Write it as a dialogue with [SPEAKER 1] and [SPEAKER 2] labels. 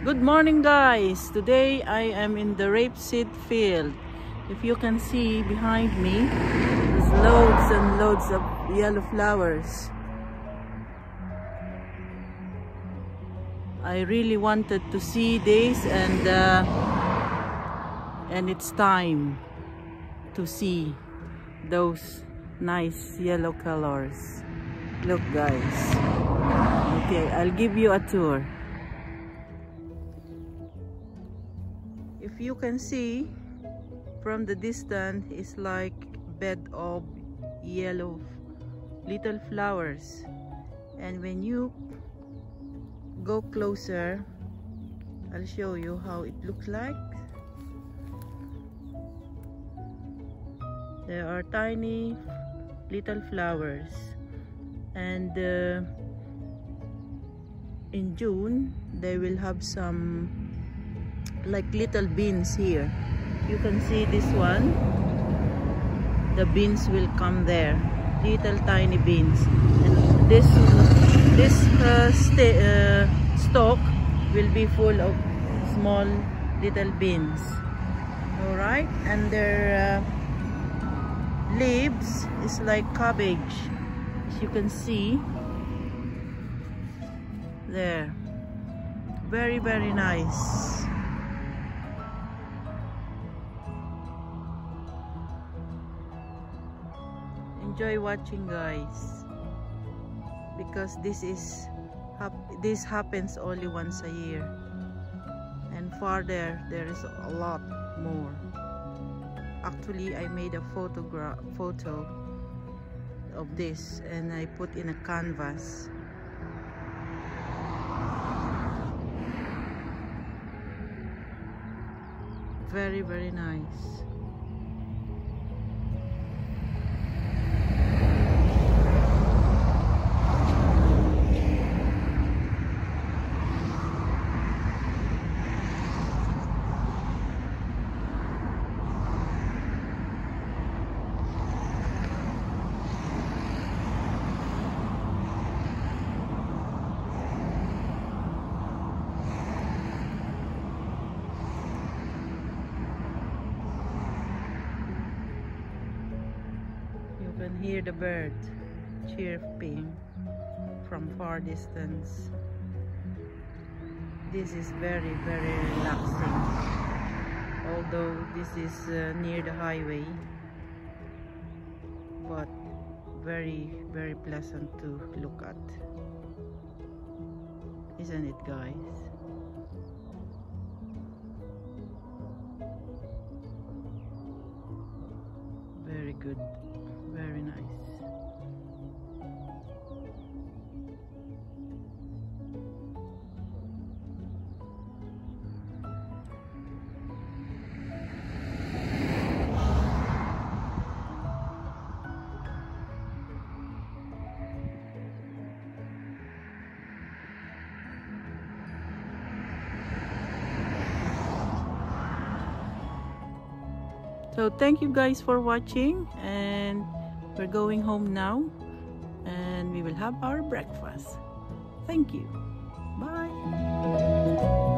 [SPEAKER 1] Good morning guys! Today I am in the rapeseed field. If you can see behind me, there's loads and loads of yellow flowers. I really wanted to see this and uh, and it's time to see those nice yellow colors. Look guys. Okay, I'll give you a tour. If you can see from the distance it's like bed of yellow little flowers. And when you go closer I'll show you how it looks like. There are tiny little flowers. And uh, in June they will have some like little beans here. You can see this one. The beans will come there. Little tiny beans. And this this uh, uh, stalk will be full of small little beans. All right and their uh, leaves is like cabbage as you can see. There. Very very nice enjoy watching guys. Because this is this happens only once a year. And farther there is a lot more. Actually I made a photograph photo of this and I put in a canvas. Very very nice can hear the bird chirping from far distance. This is very, very relaxing. Although this is uh, near the highway, but very, very pleasant to look at. Isn't it, guys? Very good very nice. So thank you guys for watching and we're going home now and we will have our breakfast. Thank you. Bye.